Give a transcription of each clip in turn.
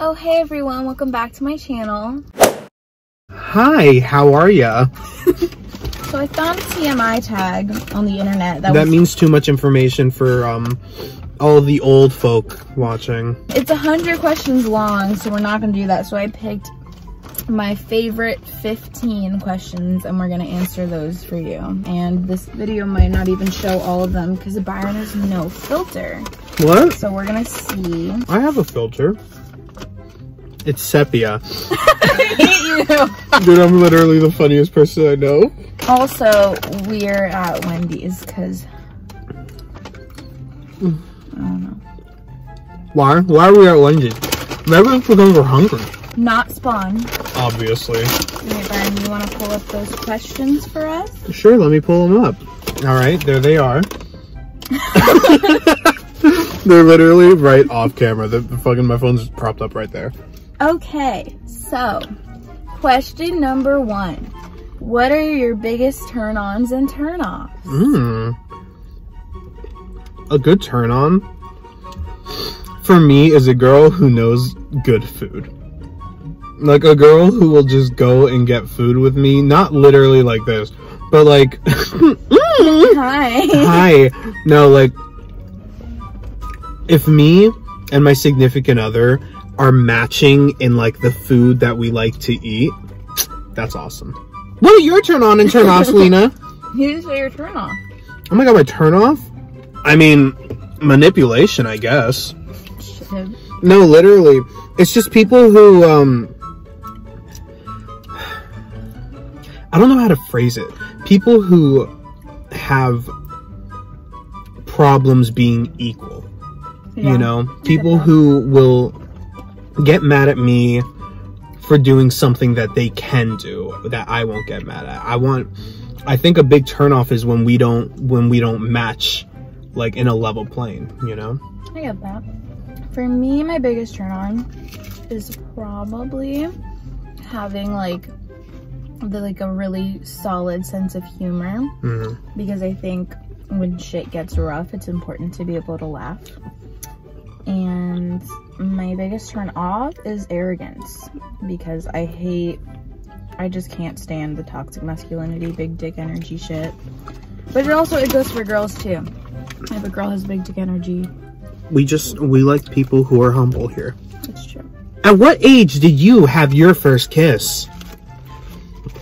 Oh, hey everyone, welcome back to my channel. Hi, how are ya? So I found a TMI tag on the internet that, That was, means too much information for um all the old folk watching. it's a hundred questions long, so we're not gonna do that. So I picked my favorite 15 questions and we're gonna answer those for you. And this video might not even show all of them because Byron has no filter. What? So we're gonna see. I have a filter. It's sepia. you. Dude, I'm literally the funniest person I know. Also, we're at Wendy's because I don't know. Why? Why are we at Wendy's? Maybe it's because we're hungry. Not spawn. Obviously. Alright, Byron, you want to pull up those questions for us? Sure, let me pull them up. All right, there they are. They're literally right off camera. The, the fucking my phone's propped up right there. Okay, so question number one. What are your biggest turn ons and turn offs? Mmm. A good turn on for me is a girl who knows good food. Like a girl who will just go and get food with me, not literally like this, but like, Hi. hi. No, like, if me and my significant other are matching in like the food that we like to eat, that's awesome. What are your turn on and turn offs, Lena? You didn't say your turn off. Oh my god, my turn off? I mean, manipulation, I guess. Should've- No, literally. It's just people who, um. I don't know how to phrase it. People who have problems being equal. Yeah. You know? People who will get mad at me for doing something that they can do that I won't get mad at. I want I think a big turnoff is when we don't when we don't match like in a level plane, you know? I get that. For me, my biggest turn on is probably having like the like a really solid sense of humor Mhm. because I think when shit gets rough, it's important to be able to laugh. And my biggest turn off is arrogance because I hate, I just can't stand the toxic masculinity, big dick energy shit. But it also, it goes for girls too. If a girl has big dick energy, We just we like people who are humble here. it's true. At what age did you have your first kiss?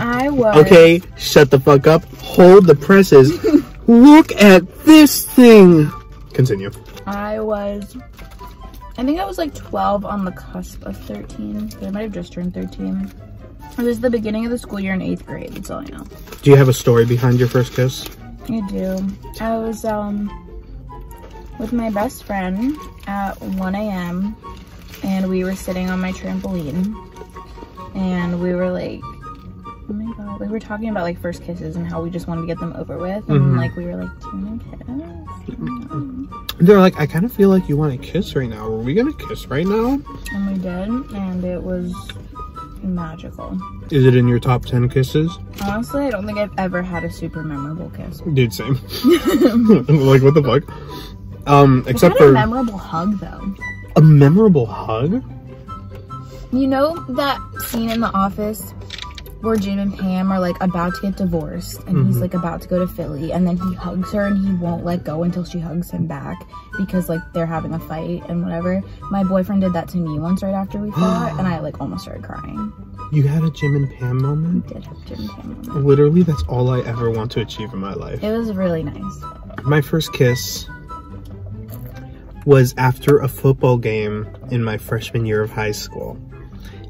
I was. Okay, shut the fuck up. Hold the presses. Look at this thing. Continue. I was, I think I was like 12 on the cusp of 13. I might have just turned 13. It was the beginning of the school year in eighth grade. That's all I know. Do you have a story behind your first kiss? I do. I was um with my best friend at 1 a.m. and we were sitting on my trampoline and we were like, oh my god, we were talking about like first kisses and how we just wanted to get them over with and Mhm. like we were like, do you want to kiss? Mm. They're like, I kind of feel like you want to kiss right now. Are we gonna kiss right now? And we did and it was magical. Is it in your top 10 kisses? Honestly, I don't think I've ever had a super memorable kiss. Dude, same. like, what the fuck? Um, except I've a memorable hug though. a memorable hug? You know that scene in The Office where Jim and Pam are like about to get divorced and he's Mhm. like about to go to Philly and then he hugs her and he won't let go until she hugs him back because like they're having a fight and whatever. My boyfriend did that to me once right after we fought and I like almost started crying. You had a Jim and Pam moment? did have Jim and Pam. moment. Literally, that's all I ever want to achieve in my life. It was really nice. My first kiss was after a football game in my freshman year of high school.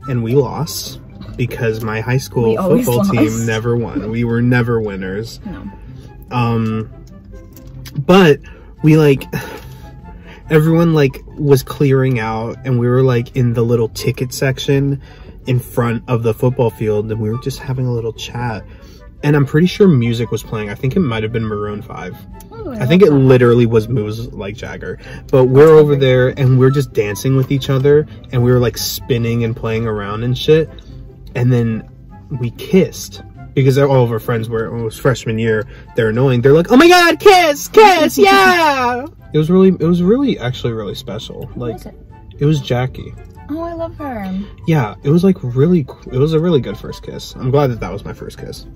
And we lost because my high school football lost. team never won. We were never winners. No. Um but we like everyone like was clearing out and we were like in the little ticket section in front of the football field and we were just having a little chat. And I'm pretty sure music was playing. I think it might have been Maroon 5. Ooh, I think it literally was moves like Jagger. But we're over there and we're just dancing with each other and we were like spinning and playing around and shit. And then we kissed because all of our friends were it was freshman year. They're annoying. They're like, "Oh my god, kiss, kiss, yeah!" It was really, it was really actually really special. Who Like was it? it was Jackie. Oh, I love her. Yeah, it was like really, it was a really good first kiss. I'm glad that that was my first kiss.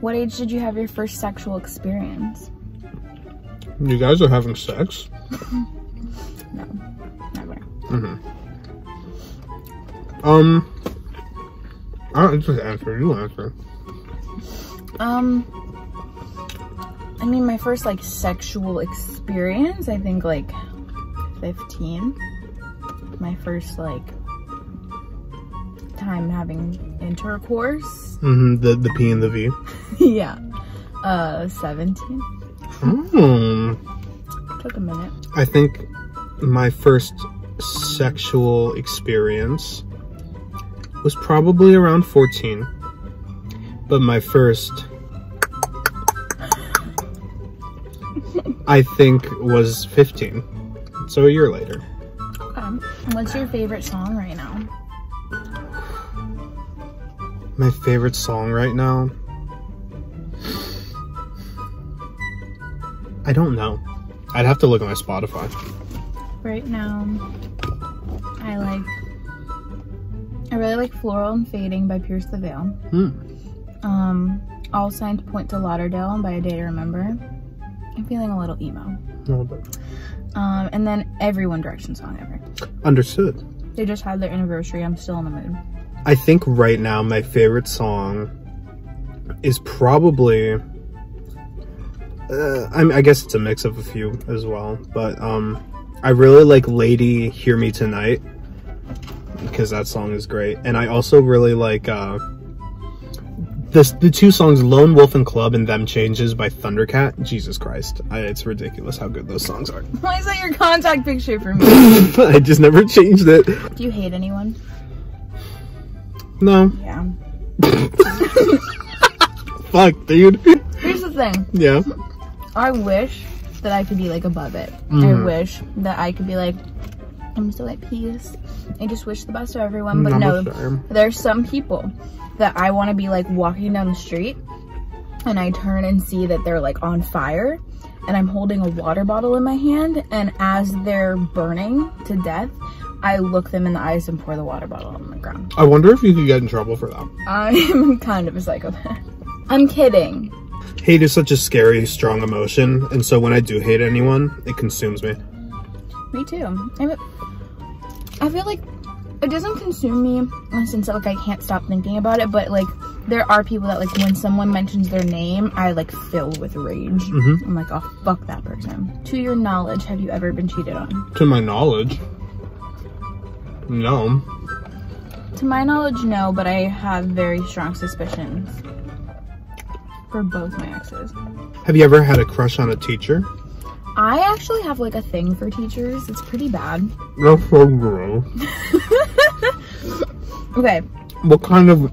What age did you have your first sexual experience? You guys are having sex? No, never. Mm-hmm. Um, I don't just answer. You answer. Um, I mean, my first like sexual experience, I think like 15. My first like time having intercourse. Mm-hmm. The the P and the V. yeah. Uh, 17. Hmm. Took a minute. I think my first sexual experience was probably around 14. But my first I think was 15. So a year later. Okay. What's your favorite song right now? My favorite song right now? I don't know. I'd have to look at my Spotify. Right now, I like. I really like "Floral and Fading" by Pierce the Veil. Hmm. Um, "All Signs Point to Lauderdale" by A Day to Remember. I'm feeling a little emo. No, but Um, and then every One Direction song ever. understood. They just had their anniversary. I'm still in the mood. I think right now my favorite song is probably. Uh, I, mean, I guess it's a mix of a few as well, but um, I really like "Lady Hear Me Tonight" because that song is great, and I also really like uh, the the two songs "Lone Wolf and Cub" and "Them Changes" by Thundercat. Jesus Christ, I, it's ridiculous how good those songs are. Why is that your contact picture for me? I just never changed it. Do you hate anyone? No, Yeah. fuck, dude. Here's the thing. yeah. I wish that I could be like above it. I Mhm. wish that I could be like, I'm so at peace. I just wish the best of everyone. Mm, but I'm no, there's some people that I want to be like walking down the street and I turn and see that they're like on fire and I'm holding a water bottle in my hand and as they're burning to death, I look them in the eyes and pour the water bottle on the ground. I wonder if you could get in trouble for that. I'm kind of a psychopath. I'm kidding. Hate is such a scary, strong emotion, and so when I do hate anyone, it consumes me. Me too. I, I feel like it doesn't consume me in the sense that like I can't stop thinking about it, but like there are people that like when someone mentions their name, I like fill with rage. Mhm. I'm like, oh fuck that person. To your knowledge, have you ever been cheated on? To my knowledge. No. To my knowledge, no, but I have very strong suspicions for both my exes. Have you ever had a crush on a teacher? I actually have like a thing for teachers. It's pretty bad. That's so gross. Okay, What kind of...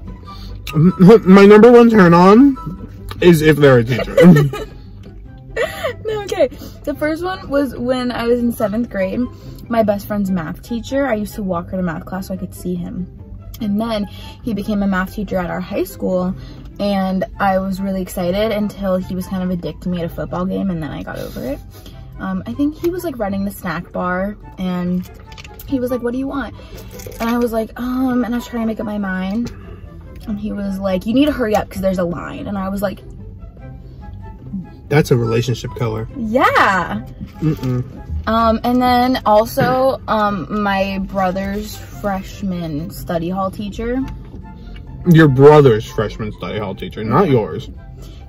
My number one turn on is if they're a teacher. no, okay. The first one was when I was in seventh grade. My best friend's math teacher, I used to walk her to math class so I could see him. And then he became a math teacher at our high school. And I was really excited until he was kind of a dick to me at a football game. And then I got over it. Um, I think he was like running the snack bar. And he was like, what do you want? And I was like, um, and I was trying to make up my mind. And he was like, you need to hurry up because there's a line. And I was like, That's a relationship color. yeah. Mm-mm. Um, and then also, um, my brother's freshman study hall teacher, Your brother's freshman study hall teacher, not yours.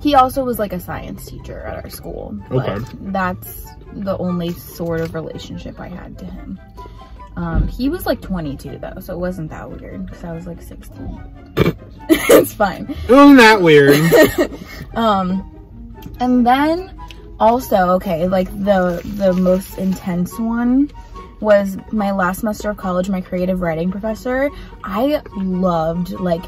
he also was like a science teacher at our school. But Okay. that's the only sort of relationship I had to him. Um, he was like 22 though, so it wasn't that weird because I was like 16. it's fine. Isn't that weird? Um, and then also, okay, like the the most intense one was my last semester of college, my creative writing professor. I loved like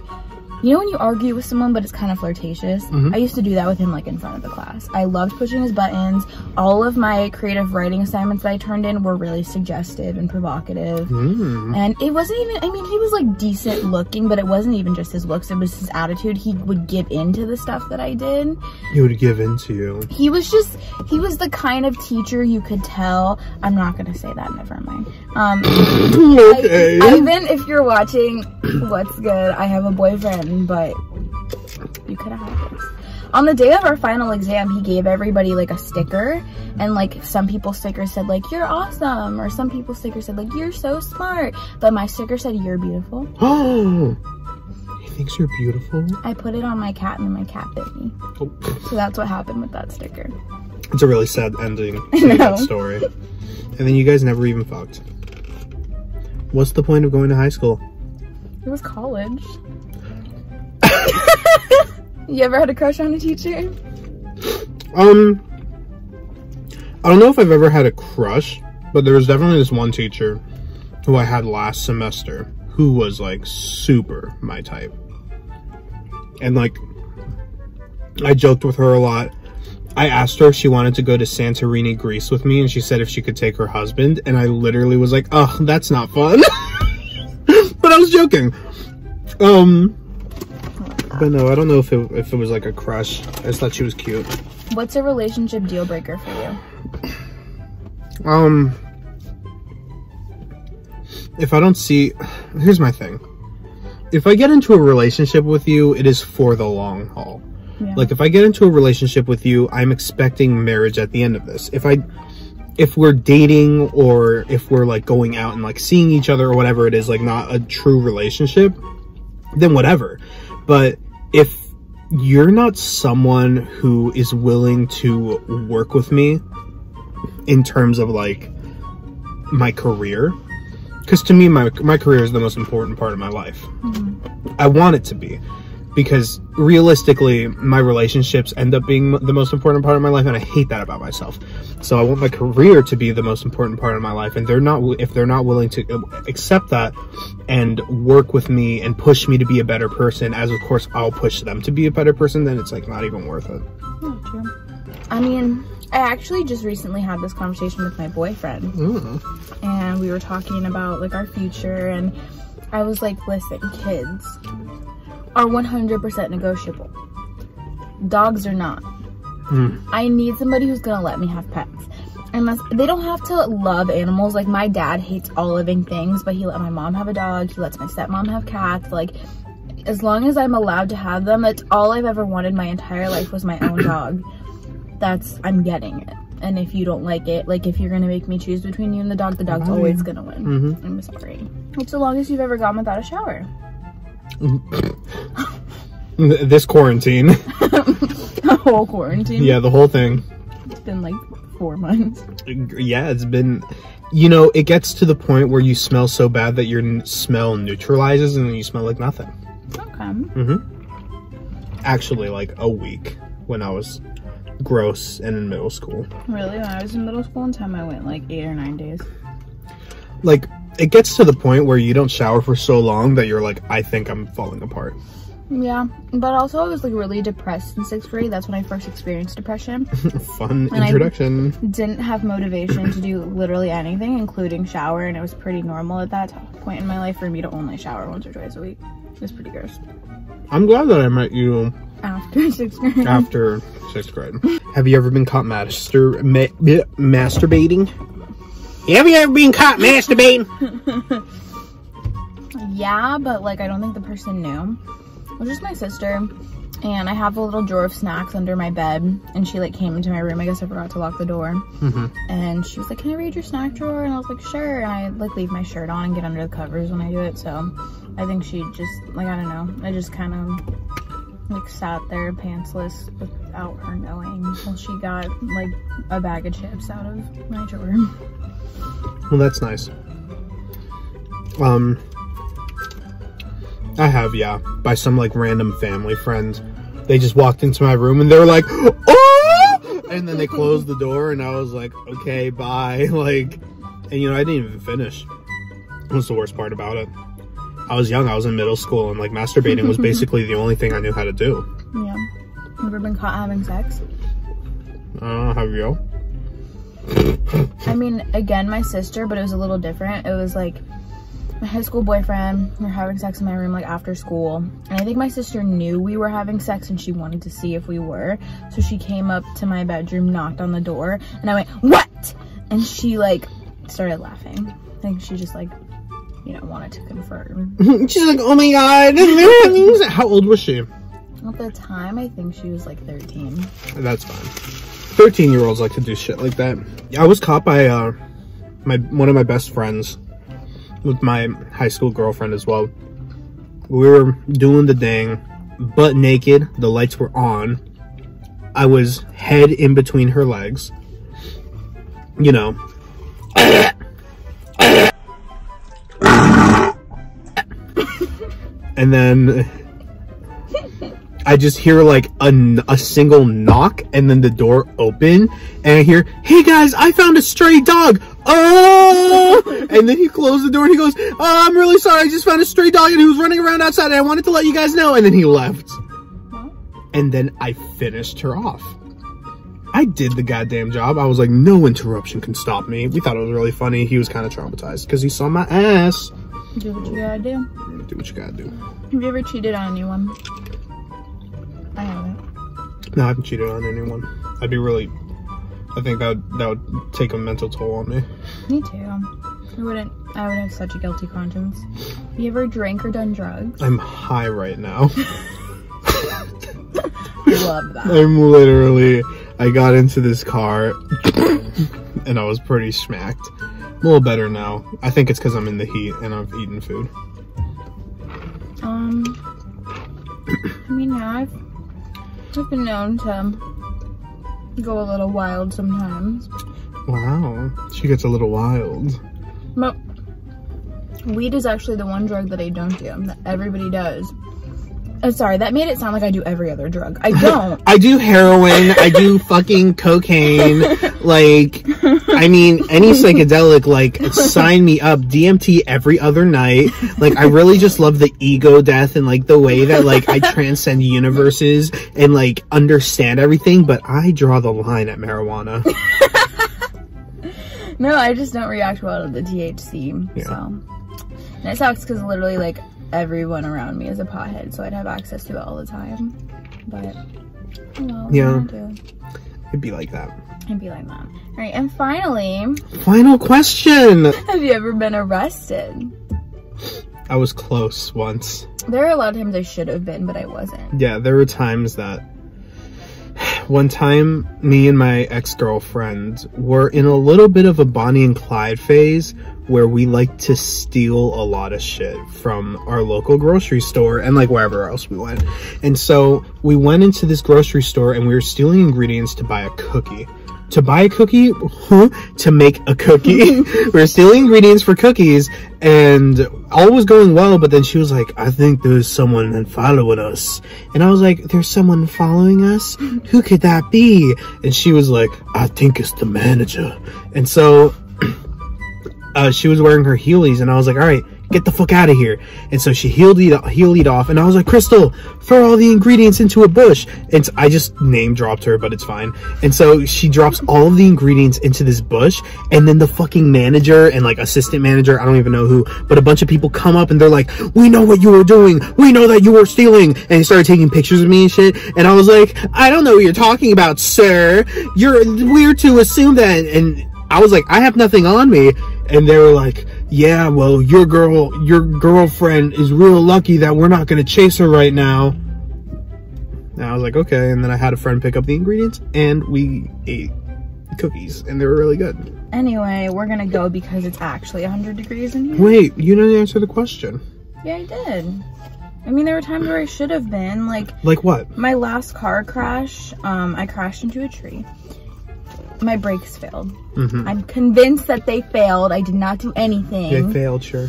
You know when you argue with someone but it's kind of flirtatious? Mhm. I used to do that with him like in front of the class. I loved pushing his buttons. All of my creative writing assignments that I turned in were really suggestive and provocative. Mm. And it wasn't even, I mean, he was like decent looking, but it wasn't even just his looks, it was his attitude. He would give into the stuff that I did. He would give in to you. He was just, he was the kind of teacher you could tell. I'm not gonna say that, never mind. Um, okay. I, Ivan, if you're watching, what's good? I have a boyfriend, but you could have had this. On the day of our final exam, he gave everybody like a sticker, and like some people's stickers said like "You're awesome," or some people's stickers said like "You're so smart," but my sticker said "You're beautiful." Oh, he thinks you're beautiful. I put it on my cat, and then my cat bit me. Oh. So that's what happened with that sticker. It's a really sad ending to that story. And then you guys never even fucked. What's the point of going to high school? It was college. You ever had a crush on a teacher? Um, I don't know if I've ever had a crush, but there was definitely this one teacher who I had last semester who was like super my type. And like, I joked with her a lot. I asked her if she wanted to go to Santorini, Greece with me, and she said if she could take her husband. And I literally was like, oh, that's not fun. but I was joking. Um, but no, I don't know if it, if it was like a crush. I just thought she was cute. What's a relationship deal breaker for you? Um, if I don't see, here's my thing. If I get into a relationship with you, it is for the long haul. Yeah. Like if I get into a relationship with you, I'm expecting marriage at the end of this. If I if we're dating or if we're like going out and like seeing each other or whatever it is, like not a true relationship, then whatever. But if you're not someone who is willing to work with me in terms of like my career, because to me my my career is the most important part of my life. Mm-hmm. I want it to be because realistically my relationships end up being the most important part of my life and I hate that about myself. So I want my career to be the most important part of my life and they're not if they're not willing to accept that and work with me and push me to be a better person as of course I'll push them to be a better person then it's like not even worth it. Oh, true. I mean, I actually just recently had this conversation with my boyfriend, Mm. and we were talking about like our future, and I was like, listen, kids are 100% negotiable. Dogs are not. Mm. I need somebody who's gonna let me have pets. And that's, they don't have to love animals. Like my dad hates all living things, but he let my mom have a dog. He lets my stepmom have cats. Like as long as I'm allowed to have them, that's all I've ever wanted my entire life was my own dog. That's I'm getting it. And if you don't like it, like if you're gonna make me choose between you and the dog, the dog's always gonna win. Mhm. I'm sorry. What's the longest you've ever gone without a shower? This quarantine. the whole quarantine. yeah, the whole thing. It's been like four months. yeah, it's been, you know, it gets to the point where you smell so bad that your n- smell neutralizes and then you smell like nothing. Okay. hmm Actually, like a week when I was gross and in middle school. Really? When I was in middle school, one time I went like eight or nine days. Like, it gets to the point where you don't shower for so long that you're like, I think I'm falling apart. Yeah, but also I was like really depressed in sixth grade. That's when I first experienced depression. Fun And I- introduction. Didn't have motivation to do literally anything, including shower, and it was pretty normal at that point in my life for me to only shower once or twice a week. It was pretty gross. I'm glad that I met you After sixth grade. after sixth grade. Have you ever been caught master ma- masturbating? Have you ever been caught masturbating? Yeah, but like I don't think the person knew. It was just my sister. And I have a little drawer of snacks under my bed. And she like came into my room. I guess I forgot to lock the door. Mhm. And she was like, Can I read your snack drawer? And I was like, Sure. And I like leave my shirt on and get under the covers when I do it. So I think she just like I don't know. I just kind of like sat there pantsless without her knowing until she got like a bag of chips out of my drawer. Well, that's nice. Um, I have, yeah, by some like random family friend. They just walked into my room and they were like, "Oh!" and then they closed the door, and I was like, "Okay, bye." Like, and you know, I didn't even finish. That was the worst part about it. I was young. I was in middle school, and like masturbating was basically the only thing I knew how to do. Yeah. Ever been caught having sex? Uh, have you? I mean, again, my sister, but it was a little different. It was like my high school boyfriend. We were having sex in my room like after school. And I think my sister knew we were having sex and she wanted to see if we were. So she came up to my bedroom, knocked on the door, and I went, What? And she like started laughing. I think she just like, you know, wanted to confirm. She's like, oh my god. How old was she? At the time, I think she was like 13. That's fine. 13 year olds like to do shit like that. I was caught by uh, my one of my best friends with my high school girlfriend as well. We were doing the dang, butt naked. The lights were on. I was head in between her legs. You know. and then I just hear like a, a single knock and then the door open and I hear, hey guys, I found a stray dog. Oh! and then he closed the door and he goes, oh, I'm really sorry. I just found a stray dog and he was running around outside and I wanted to let you guys know. And then he left. And then I finished her off. I did the goddamn job. I was like, no interruption can stop me. We thought it was really funny. He was kind of traumatized because he saw my ass. Do what you gotta do. Do what you gotta do. Have you ever cheated on anyone? I haven't. No, I haven't cheated on anyone. I'd be really. I think that would, that would take a mental toll on me. Me too. I wouldn't. I would have such a guilty conscience. Have You ever drank or done drugs? I'm high right now. Love that. I'm literally. I got into this car and I was pretty smacked. A little better now. I think it's because I'm in the heat and I've eaten food. I've been known to go a little wild sometimes. Wow, she gets a little wild. But weed is actually the one drug that I don't do, that everybody does. Uh, sorry, that made it sound like I do every other drug. I don't. I do heroin. I do fucking cocaine. Like, I mean, any psychedelic, like, sign me up. DMT every other night. Like, I really just love the ego death and, like, the way that, like, I transcend universes and, like, understand everything, but I draw the line at marijuana. no, I just don't react well to the THC. Yeah. So, and it sucks because literally, like, everyone around me is a pothead, so I'd have access to it all the time. But, oh well, yeah, it'd be like that. It'd be like that. All right, and finally, final question. Have you ever been arrested? I was close once. There are a lot of times I should have been, but I wasn't. Yeah, there were times that one time me and my ex-girlfriend were in a little bit of a Bonnie and Clyde phase where we like to steal a lot of shit from our local grocery store and like wherever else we went. And so we went into this grocery store and we were stealing ingredients to buy a cookie to buy a cookie, to make a cookie. we are stealing ingredients for cookies and all was going well, but then she was like, I think there's someone following us. And I was like, there's someone following us? Who could that be? And she was like, I think it's the manager. And so uh, she was wearing her heelys and I was like, all right, get the fuck out of here. And so she heeled it, heeled it off, and I was like, Crystal, throw all the ingredients into a bush. And I just name dropped her, but it's fine. And so she drops all of the ingredients into this bush, and then the fucking manager and like assistant manager, I don't even know who, but a bunch of people come up and they're like, we know what you were doing. We know that you were stealing. And started taking pictures of me and shit. And I was like, I don't know what you're talking about, sir. You're weird to assume that. And I was like, I have nothing on me. And they were like, yeah, well, your girl, your girlfriend is real lucky that we're not going to chase her right now. And I was like, okay. And then I had a friend pick up the ingredients and we ate cookies and they were really good. Anyway, we're going to go because it's actually 100 degrees in here. Wait, you didn't answer the question. Yeah, I did. I mean, there were times where I should have been. Like, like what? My last car crash, um, I crashed into a tree my brakes failed. Mm -hmm. I'm convinced that they failed. I did not do anything. They failed, sure.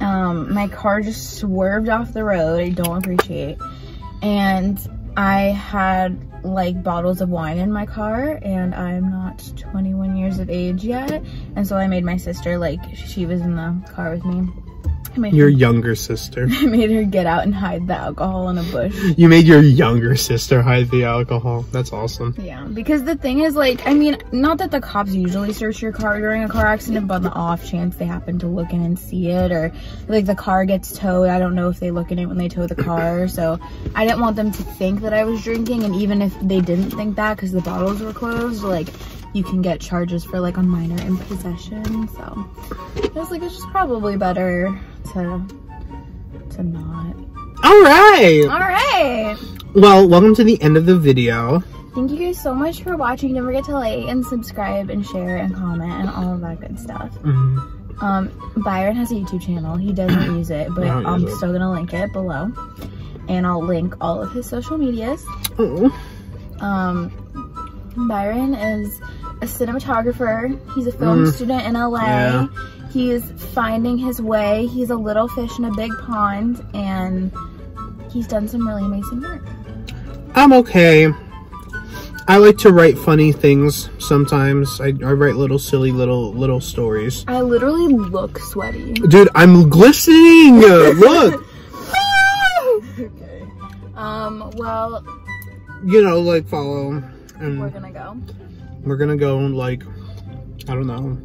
Um, my car just swerved off the road. I don't appreciate. And I had like bottles of wine in my car and I'm not 21 years of age yet. And so I made my sister like, she was in the car with me. Your her, younger sister. I made her get out and hide the alcohol in a bush. You made your younger sister hide the alcohol. That's awesome. Yeah, because the thing is, like, I mean, not that the cops usually search your car during a car accident, but on the off chance they happen to look in and see it, or like the car gets towed, I don't know if they look in it when they tow the car. So I didn't want them to think that I was drinking, and even if they didn't think that because the bottles were closed, like, you can get charges for like a minor in possession. So I was like, it's just probably better to to not. All right. All right. Well, welcome to the end of the video. Thank you guys so much for watching. Don't forget to like and subscribe and share and comment and all of that good stuff. Mhm. Um, Byron has a YouTube channel. He doesn't use it, but use I'm it. still gonna link it below. And I'll link all of his social medias. Oh. Um, Byron is a cinematographer. He's a film Mm, student in LA. yeah. He is finding his way. He's a little fish in a big pond, and he's done some really amazing work. I'm okay. I like to write funny things sometimes. I, I write little silly little little stories. I literally look sweaty. Dude, I'm glistening. Look, okay. Um, well, you know, like follow, and we're gonna go. we're gonna go like, I don't know,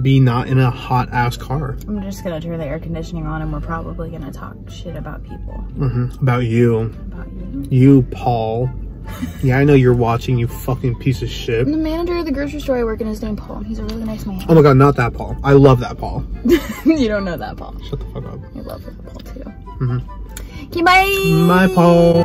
be not in a hot ass car. I'm just gonna turn the air conditioning on and we're probably gonna talk shit about people. hmm About you, About you. you, Paul. Yeah, I know you're watching. You fucking piece of shit. The manager of the grocery store I work in is named Paul. He's a really nice man. Oh my god, not that Paul. I love that Paul. you don't know that Paul. Shut the fuck up. I love that Paul too. Mhm. Okay, bye! My Paul.